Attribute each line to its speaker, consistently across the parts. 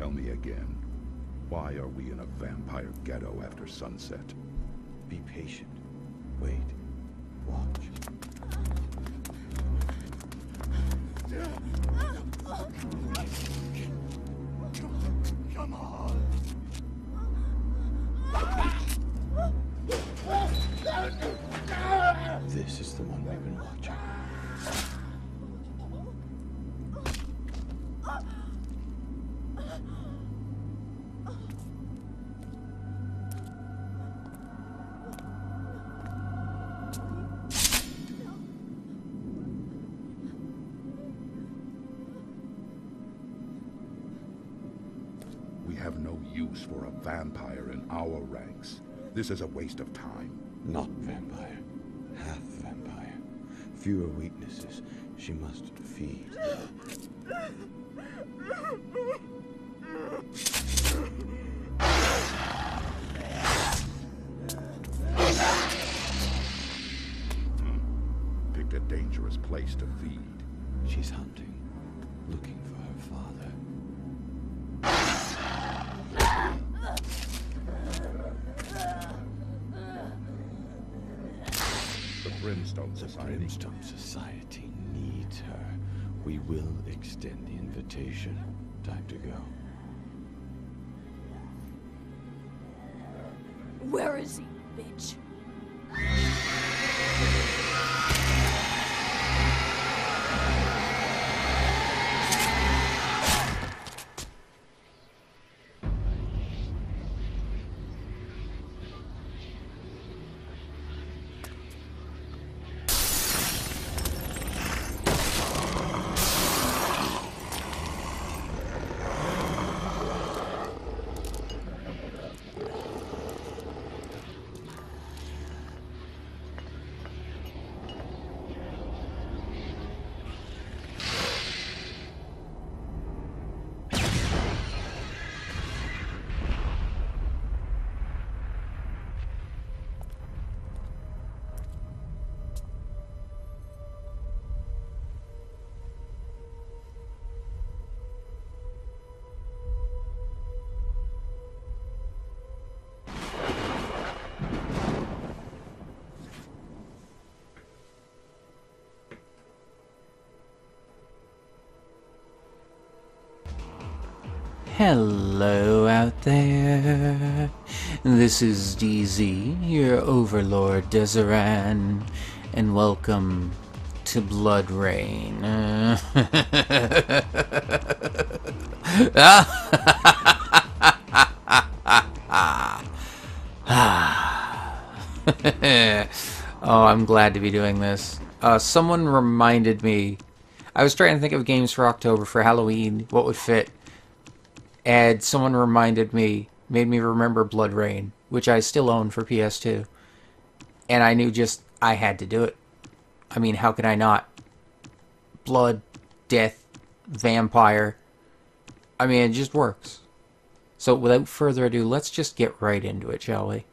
Speaker 1: Tell me again. Why are we in a vampire ghetto after sunset?
Speaker 2: Be patient. Wait.
Speaker 1: Use for a vampire in our ranks. This is a waste of time.
Speaker 2: Not vampire. Half vampire. Fewer weaknesses. She must feed. Hmm.
Speaker 1: Picked a dangerous place to feed.
Speaker 2: She's hunting. Looking for her father.
Speaker 1: The Brimstone
Speaker 2: The Brimstone Society needs her. We will extend the invitation. Time to go.
Speaker 3: Where is he, bitch?
Speaker 4: Hello out there. This is DZ, your overlord Dzaran, and welcome to BloodRayne. oh, I'm glad to be doing this. Uh, someone reminded me. I was trying to think of games for October for Halloween. What would fit? And someone reminded me, made me remember BloodRayne, which I still own for PS2. And I knew just I had to do it. I mean, how could I not? Blood, death, vampire. I mean, it just works. So without further ado, let's just get right into it, shall we?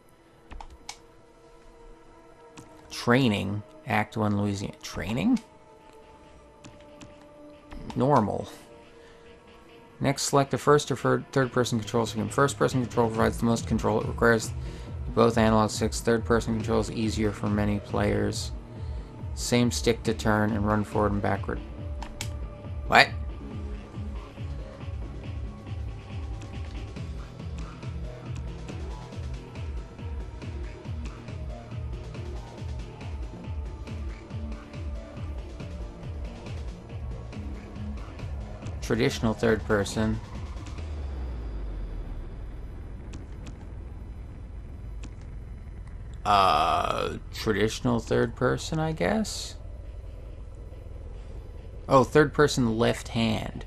Speaker 4: Training, Act 1, Louisiana. Training? Normal. Next, select a first or third person control scheme. First person control provides the most control. It requires both analog sticks. Third person control is easier for many players. Same stick to turn and run forward and backward. What? Traditional third person. Uh, traditional third person, I guess? Oh, third person left hand.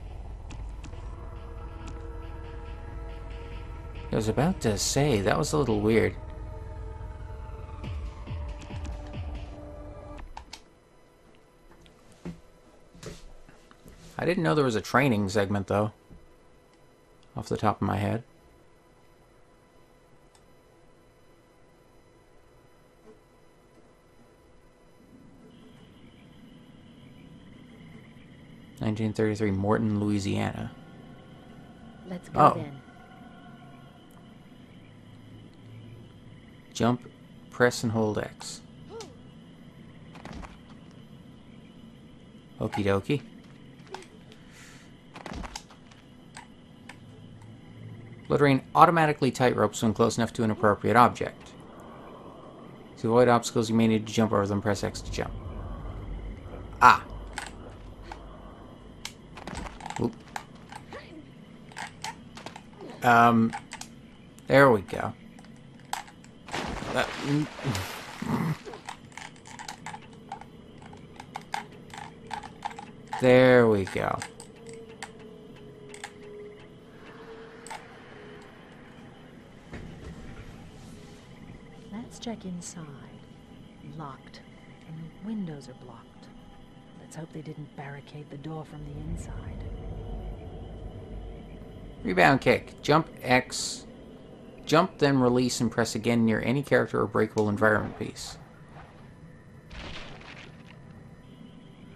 Speaker 4: I was about to say, that was a little weird. I didn't know there was a training segment, though. Off the top of my head. Nineteen thirty-three, Morton, Louisiana.
Speaker 5: Let's go
Speaker 4: Oh.
Speaker 5: then.
Speaker 4: Jump, press, and hold X. Okie dokie. BloodRayne automatically tightropes when close enough to an appropriate object. To avoid obstacles, you may need to jump over them. Press X to jump. Ah. Um. There we go. There we go.
Speaker 5: Let's check inside. Locked. And the windows are blocked. Let's hope they didn't barricade the door from the inside.
Speaker 4: Rebound kick. Jump X. Jump, then release and press again near any character or breakable environment piece.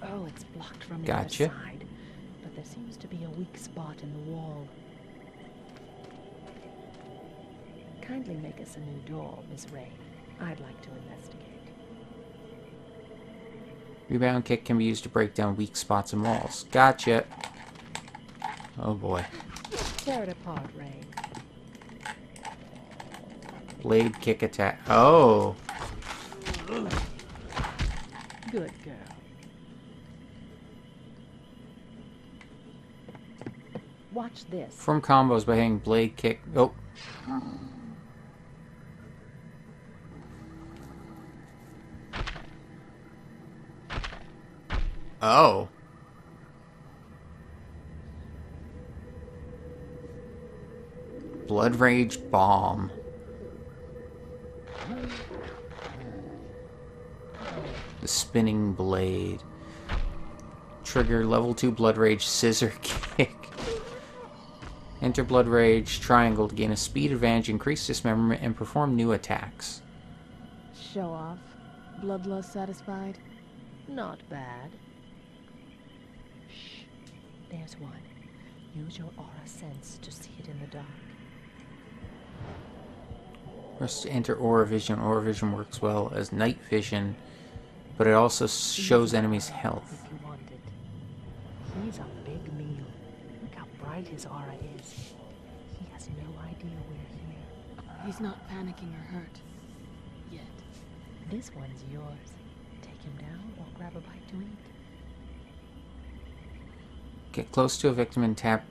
Speaker 5: Oh, it's blocked from the
Speaker 4: Gotcha.
Speaker 5: other side. But there seems to be a weak spot in the wall. Kindly make us a new door, Miss Ray. I'd like to investigate.
Speaker 4: Rebound kick can be used to break down weak spots in walls. Gotcha. Oh boy.
Speaker 5: Tear it apart, Ray.
Speaker 4: Blade kick attack. Oh.
Speaker 5: Good girl. Watch this.
Speaker 4: From combos by hitting blade kick. Oh. Oh. Blood Rage Bomb. The spinning blade. Trigger level 2 Blood Rage Scissor Kick. Enter Blood Rage Triangle to gain a speed advantage, increase dismemberment, and perform new attacks.
Speaker 6: Show off. Bloodlust satisfied?
Speaker 5: Not bad. Shh. There's one. Use your aura sense to see it in the dark.
Speaker 4: Press to enter Aura Vision. Aura Vision works well as night vision, but it also shows enemies' health.
Speaker 5: If you want it. He's a big meal. Look how bright his aura is. He has no idea we're here.
Speaker 6: He's not panicking or hurt. Yet.
Speaker 5: This one's yours. Take him down or grab a bite to eat.
Speaker 4: Get close to a victim and tap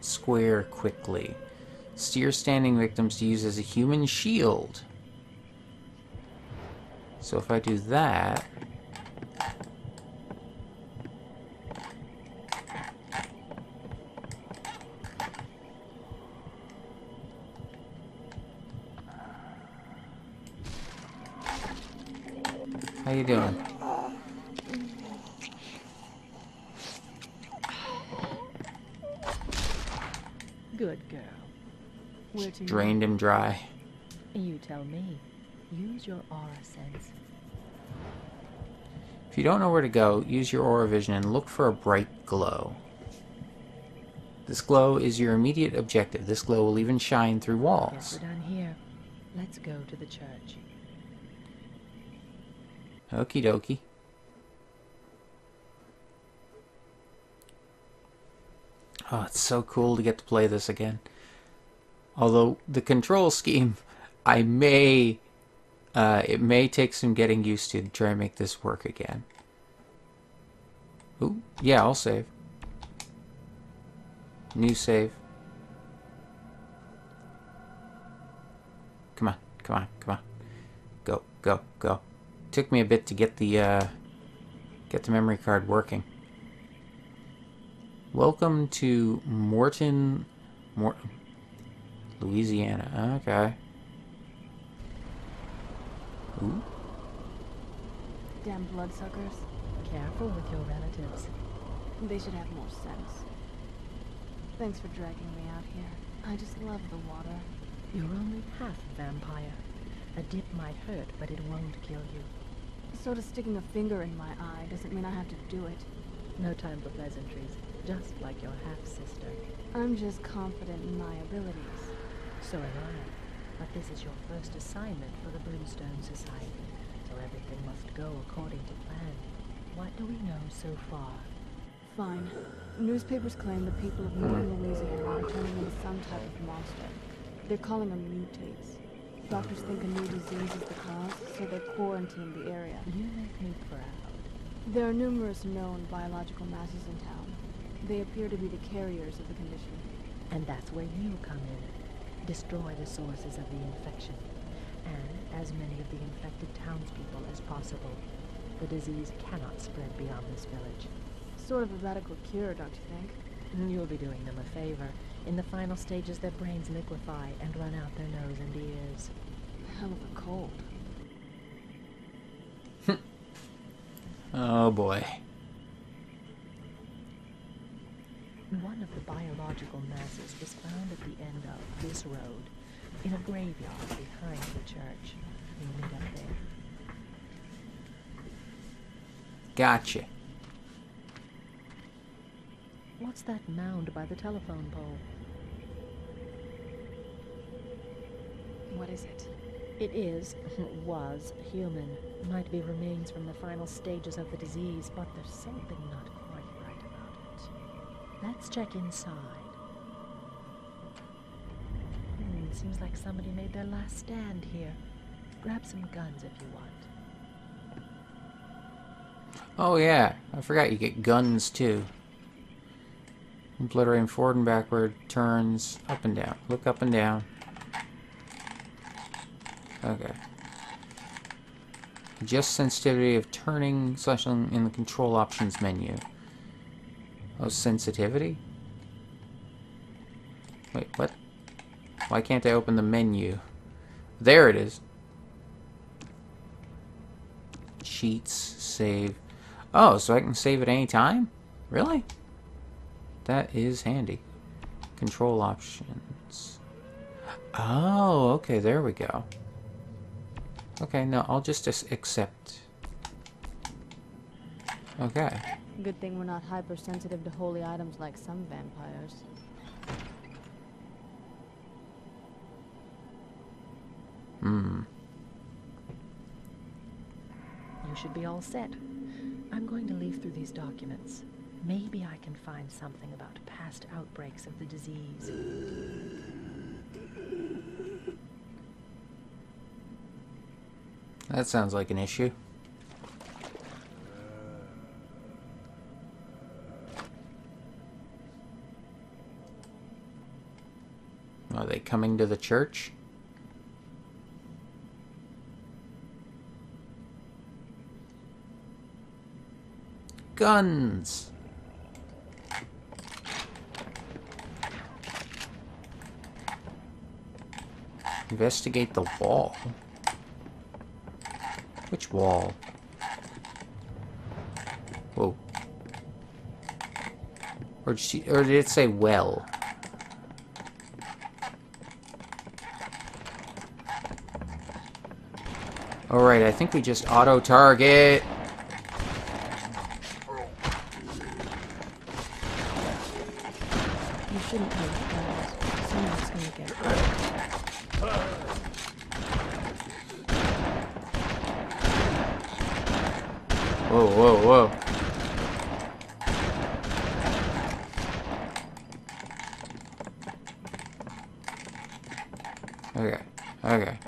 Speaker 4: square quickly. Steer standing victims to use as a human shield. So if I do that... How you doing?
Speaker 5: Good girl.
Speaker 4: Drained him dry.
Speaker 5: You tell me. Use your aura sense.
Speaker 4: If you don't know where to go, use your aura vision and look for a bright glow. This glow is your immediate objective. This glow will even shine through walls.
Speaker 5: we're done here. Let's go to the church.
Speaker 4: Okie dokie. Oh, it's so cool to get to play this again. Although the control scheme, I may, uh, it may take some getting used to try and make this work again. Ooh, yeah, I'll save. New save. Come on, come on, come on. Go, go, go. Took me a bit to get the uh, get the memory card working. Welcome to Morton, Mort, Louisiana. Okay. Ooh,
Speaker 6: Damn bloodsuckers.
Speaker 5: Careful with your relatives.
Speaker 6: They should have more sense. Thanks for dragging me out here. I just love the water.
Speaker 5: You're only half vampire. A dip might hurt, but it won't kill you.
Speaker 6: Sort of sticking a finger in my eye doesn't mean I have to do it.
Speaker 5: No time for pleasantries, just like your half-sister.
Speaker 6: I'm just confident in my abilities.
Speaker 5: So am I. But this is your first assignment for the Brimstone Society, so everything must go according to plan. What do we know so far?
Speaker 6: Fine. Newspapers claim the people of northern Louisiana are turning into some type of monster. They're calling them mutates. Doctors think a new disease is the cause, so they quarantine the area.
Speaker 5: You make me proud.
Speaker 6: There are numerous known biological masses in town. They appear to be the carriers of the condition.
Speaker 5: And that's where you come in. Destroy the sources of the infection. And as many of the infected townspeople as possible. The disease cannot spread beyond this village.
Speaker 6: Sort of a radical cure, don't you think?
Speaker 5: You'll be doing them a favor. In the final stages, their brains liquefy and run out their nose and ears.
Speaker 6: Hell of a cold.
Speaker 4: Oh boy.
Speaker 5: One of the biological masses was found at the end of this road, in a graveyard behind the church. We'll meet up there.
Speaker 4: Gotcha.
Speaker 5: What's that mound by the telephone pole?
Speaker 6: What is it?
Speaker 5: It is, was, human. Might be remains from the final stages of the disease, but there's something not quite right about it. Let's check inside. Hmm, seems like somebody made their last stand here. Grab some guns if you want.
Speaker 4: Oh yeah, I forgot you get guns too. Obliterating forward and backward, turns up and down. Look up and down. Okay. Adjust sensitivity of turning selection in the control options menu. Oh, sensitivity? Wait, what? Why can't I open the menu? There it is. Sheets, save. Oh, so I can save at any time? Really? That is handy. Control options. Oh, okay, there we go. Okay, no, I'll just accept. Okay.
Speaker 6: Good thing we're not hypersensitive to holy items like some vampires.
Speaker 4: Hmm.
Speaker 5: You should be all set. I'm going to leaf through these documents. Maybe I can find something about past outbreaks of the disease.
Speaker 4: That sounds like an issue. Coming to the church? Guns! Investigate the wall. Which wall? Whoa. Or did, she, or did it say well? Alright, I think we just auto-target.
Speaker 6: You shouldn't take those. Someone's gonna get hurt.
Speaker 4: Whoa, whoa, whoa. Okay, okay.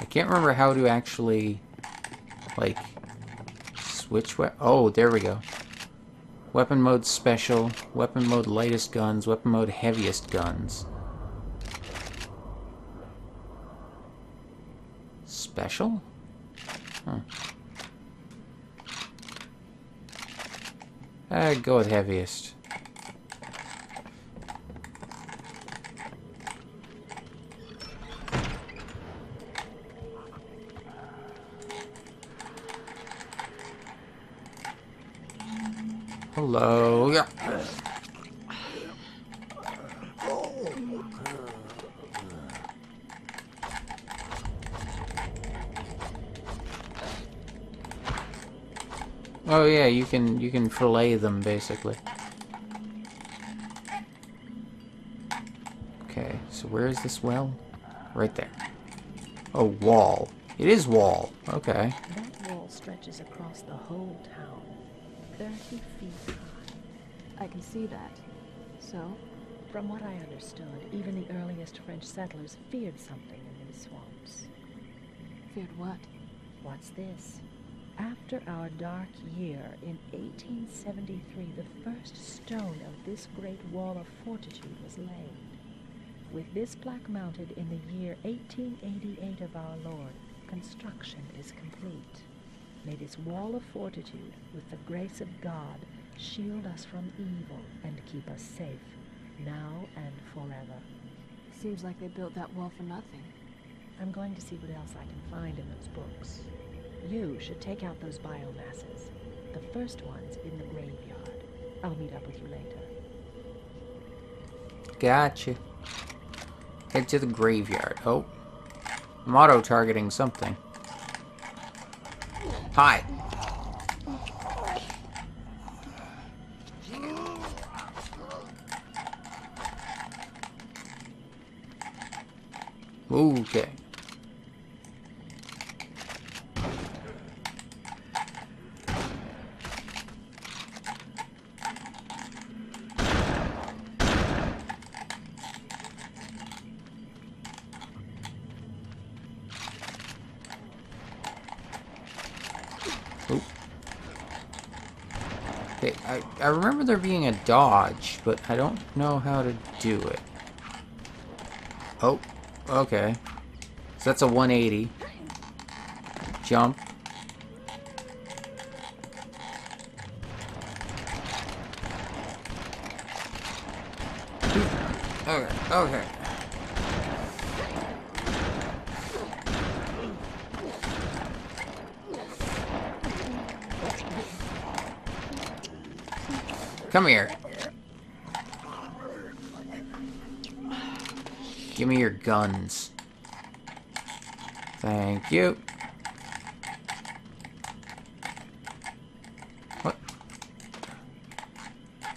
Speaker 4: I can't remember how to actually, like, switch we- Oh, there we go. Weapon mode special, weapon mode lightest guns, weapon mode heaviest guns. Special? Huh. I'd go with heaviest. Hello. Yeah. Oh yeah, you can you can fillet them basically. Okay, so where is this well? Right there. Oh, wall. It is wall. Okay.
Speaker 5: That wall stretches across the whole town, 30 feet high.
Speaker 6: I can see that. So?
Speaker 5: From what I understood, even the earliest French settlers feared something in these swamps.
Speaker 6: Feared what?
Speaker 5: What's this? After our dark year in 1873, the first stone of this great wall of fortitude was laid. With this plaque mounted in the year 1888 of our Lord, construction is complete. May this wall of fortitude, with the grace of God, shield us from evil and keep us safe, now and forever.
Speaker 6: Seems like they built that wall for nothing.
Speaker 5: I'm going to see what else I can find in those books. You should take out those biomasses. The first one's in the graveyard. I'll meet up with you later.
Speaker 4: Gotcha. Head to the graveyard. Oh. I'm auto-targeting something. Hi. Okay. I, remember there being a dodge, but I don't know how to do it. Oh, okay. So that's a 180. Jump. Okay, okay. Come here. Give me your guns. Thank you. What?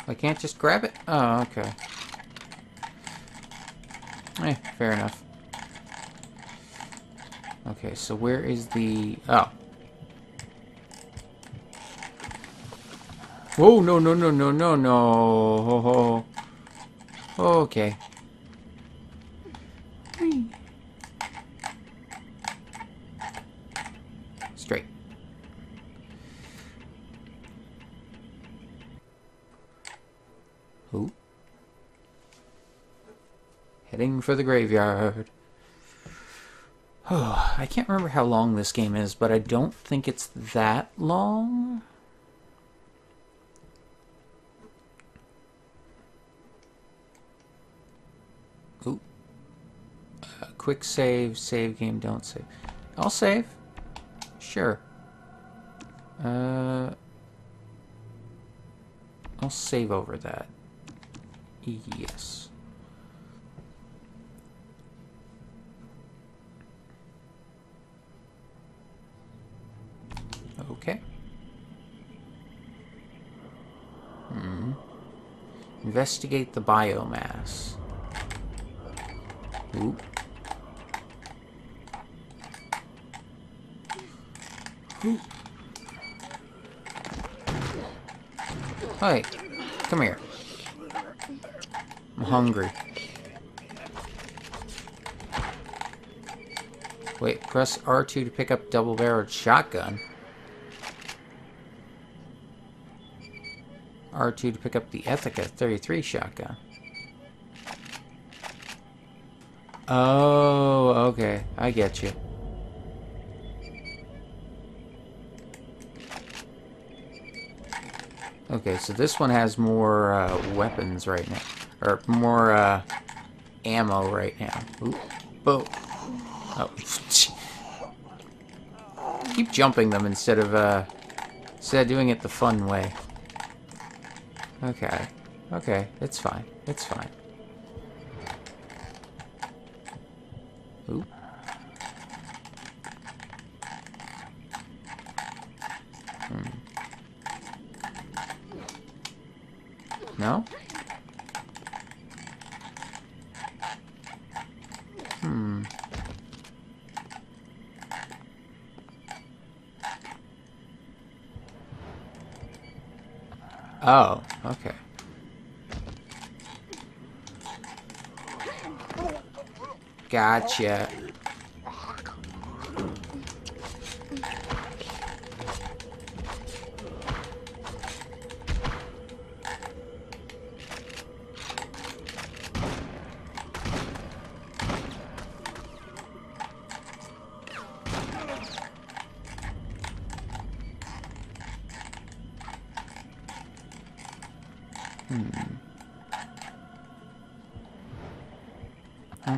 Speaker 4: I can't just grab it? Oh, okay. Eh, fair enough. Okay, so where is the... Oh. Oh, no, no, no, no, no, no. Oh, oh. Okay. Straight. Who? Heading for the graveyard. Oh, I can't remember how long this game is, but I don't think it's that long. Quick save, save game, don't save. I'll save. Sure. Uh, I'll save over that. Yes. Okay. Hmm. Investigate the biomass. Ooh. Hey, come here. I'm hungry. Wait, press R2 to pick up double-barreled shotgun. R2 to pick up the Ithaca 33 shotgun. Oh, okay. I get you. Okay, so this one has more uh, weapons right now. Or more uh, ammo right now. Oh. Keep jumping them instead of uh, instead of doing it the fun way. Okay. Okay, it's fine. It's fine. No? Hmm. Oh, okay. Gotcha.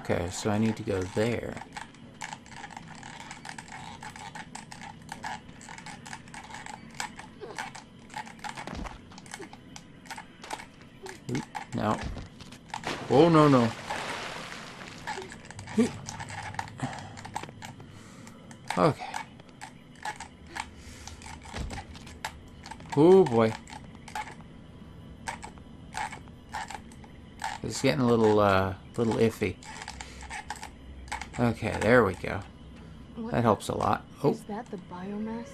Speaker 4: Okay, so I need to go there. Oop, No. Oh, no, no. Okay. Oh, boy. It's getting a little, uh, little iffy. Okay, there we go.
Speaker 6: What
Speaker 4: That helps a lot. Oh,
Speaker 6: is that the biomass?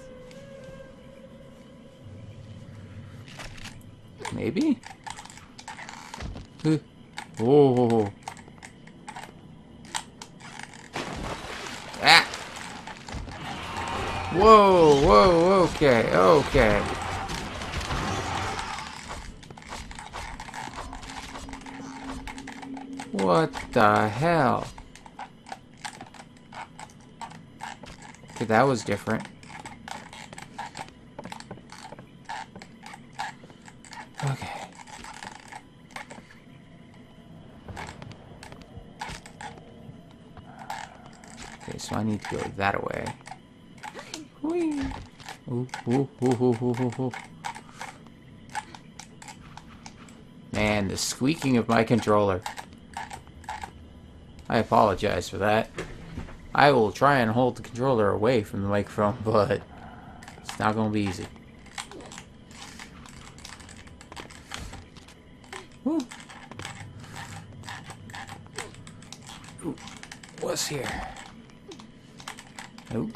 Speaker 4: maybe? Oh. Ah! Whoa, whoa, okay, okay. What the hell? Okay, that was different. Okay. Okay, so I need to go that way. Whee! Ooh, ooh, ooh, ooh, ooh, ooh, ooh. Man, the squeaking of my controller. I apologize for that. I will try and hold the controller away from the microphone, but it's not going to be easy. Woo. Ooh, what's here? Ooh.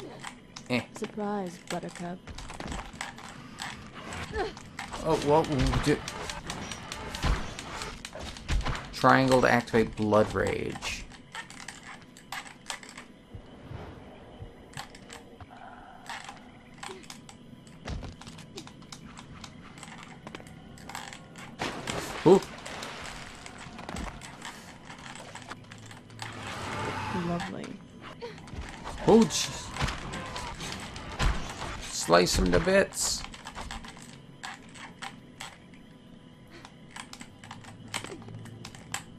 Speaker 4: Eh.
Speaker 6: Surprise, Buttercup.
Speaker 4: Oh, what? We do... Triangle to activate Blood Rage. Ooh.
Speaker 6: Lovely.
Speaker 4: Oh, jeez. Slice him to bits.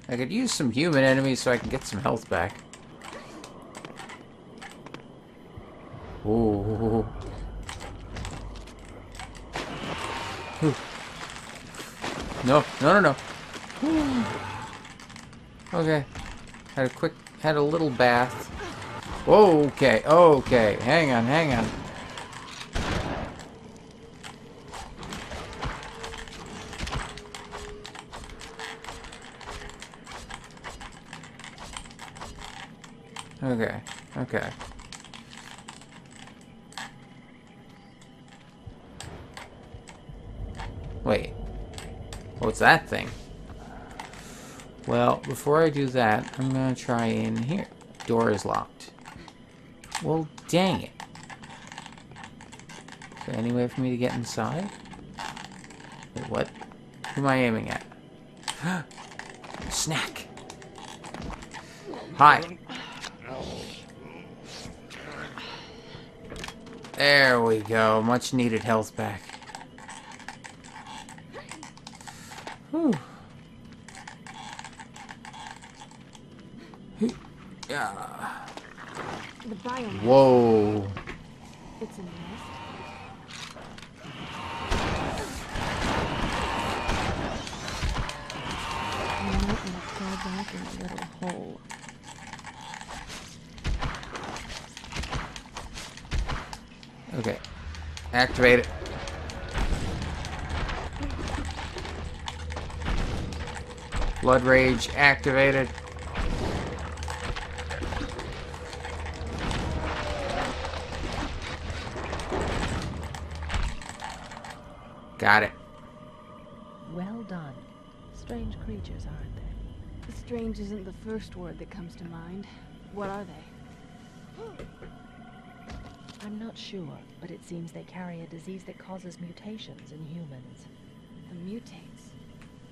Speaker 4: I could use some human enemies so I can get some health back. Ooh. No, no, no, no. Okay. Had a quick, had a little bath. Okay, okay. Hang on, hang on. Okay, okay. Wait. What's that thing? Well, before I do that, I'm gonna try in here. Door is locked. Well, dang it. Is there any way for me to get inside? Wait, what? Who am I aiming at? Snack! Hi! There we go. Much needed health back. Whoa.
Speaker 6: It's a nest. Fall back in a little hole.
Speaker 4: Okay. Activate it. Blood Rage activated. Got it.
Speaker 5: Well done. Strange creatures, aren't they?
Speaker 6: Strange isn't the first word that comes to mind. What are they?
Speaker 5: I'm not sure, but it seems they carry a disease that causes mutations in humans.
Speaker 6: The mutates.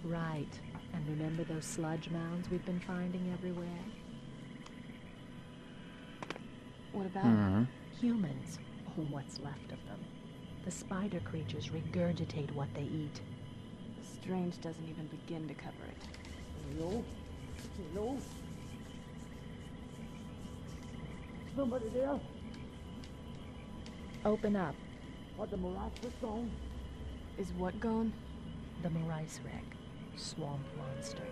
Speaker 5: Right. And remember those sludge mounds we've been finding everywhere?
Speaker 6: What about
Speaker 4: Hmm.
Speaker 5: Humans, or what's left of them. The spider creatures regurgitate what they eat.
Speaker 6: Strange doesn't even begin to cover it.
Speaker 7: Hello? Hello? Somebody there?
Speaker 5: Open up.
Speaker 7: Are the morass gone?
Speaker 6: Is what gone?
Speaker 5: The Marais wreck. Swamp monster.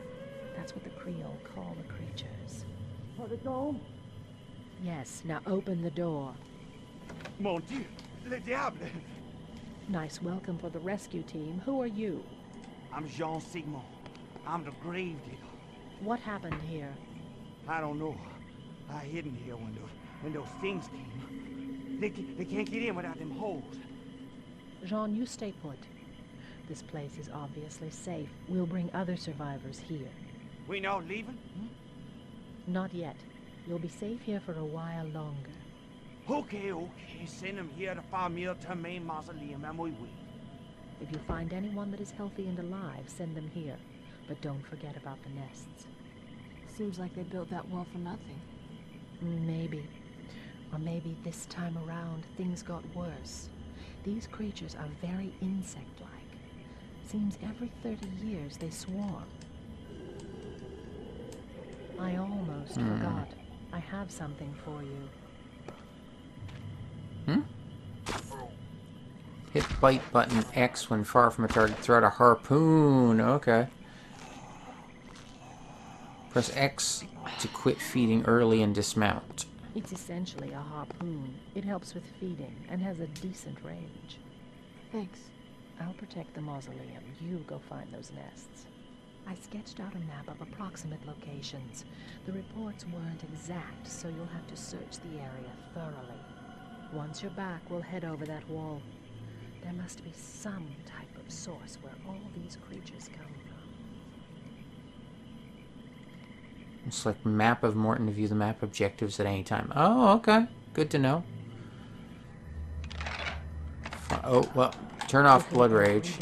Speaker 5: That's what the Creole call the creatures.
Speaker 7: Are they gone?
Speaker 5: Yes, now open the door.
Speaker 7: Mon Dieu! Le diable!
Speaker 5: Nice welcome for the rescue team. Who are you?
Speaker 7: I'm Jean Sigmund. I'm the grave digger.
Speaker 5: What happened here?
Speaker 7: I don't know. I hid in here when, the, when those things came. They, they can't get in without them holes.
Speaker 5: Jean, you stay put. This place is obviously safe. We'll bring other survivors here.
Speaker 7: We not leaving?
Speaker 5: Not yet. You'll be safe here for a while longer.
Speaker 7: Okay, okay. Send them here to Famille Termain Mausoleum and we wait.
Speaker 5: If you find anyone that is healthy and alive, send them here. But don't forget about the nests.
Speaker 6: Seems like they built that wall for nothing.
Speaker 5: Maybe. Or maybe this time around things got worse. These creatures are very insect-like. Seems every 30 years they swarm. I almost hmm. forgot. I have something for you.
Speaker 4: Hit bite button X when far from a target. Throw out a harpoon. Okay. Press X to quit feeding early and dismount.
Speaker 5: It's essentially a harpoon. It helps with feeding and has a decent range.
Speaker 6: Thanks.
Speaker 5: I'll protect the mausoleum. You go find those nests. I sketched out a map of approximate locations. The reports weren't exact, so you'll have to search the area thoroughly. Once you're back, we'll head over that wall. There must be some type of source where all these creatures come from.
Speaker 4: Select map of Morton to view the map objectives at any time. Oh, okay. Good to know. Oh, well, turn off
Speaker 5: Look in
Speaker 4: Blood Rage.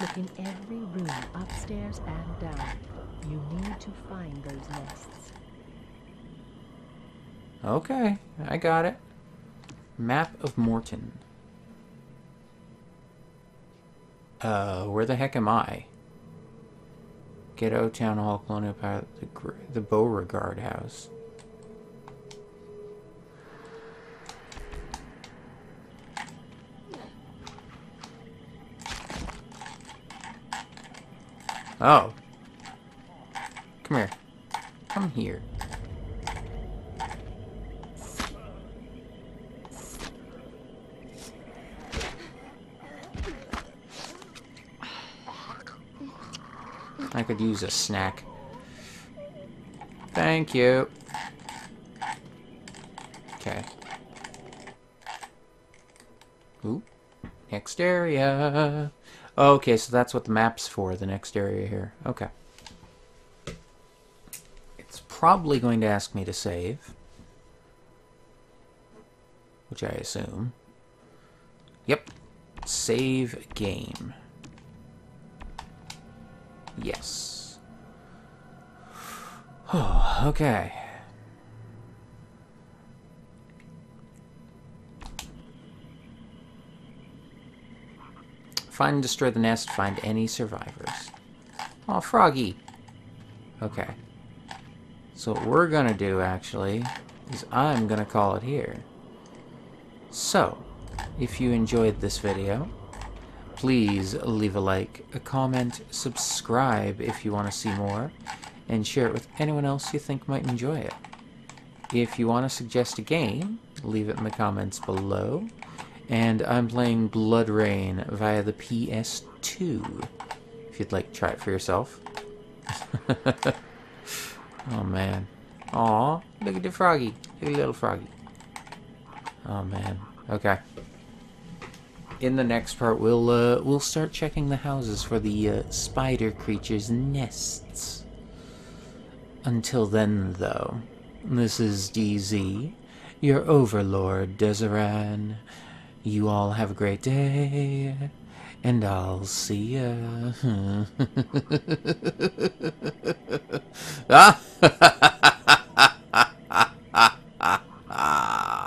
Speaker 5: Look in every room, upstairs and down. You need to find those nests.
Speaker 4: Okay, I got it. Map of Morton. Uh, where the heck am I? Ghetto, Town Hall, Colonial Pilot, the, the Beauregard House. Oh. Come here. Come here. I could use a snack. Thank you. Okay. Ooh. Next area. Okay, so that's what the map's for, the next area here. Okay. It's probably going to ask me to save. Which I assume. Yep. Save game. Yes. Oh, okay. Find and destroy the nest. Find any survivors. Oh, Froggy. Okay. So what we're gonna do, actually, is I'm gonna call it here. So, if you enjoyed this video, please leave a like, a comment, subscribe if you want to see more, and share it with anyone else you think might enjoy it. If you want to suggest a game, leave it in the comments below. And I'm playing BloodRayne via the PS2, if you'd like to try it for yourself. oh man. Aw, look at the froggy. Look at the little froggy. Oh man. Okay in the next part, we'll uh, we'll start checking the houses for the uh, spider creatures' nests. Until then, though, this is DZ, your overlord, Dzaran. You all have a great day, and I'll see ya. ah!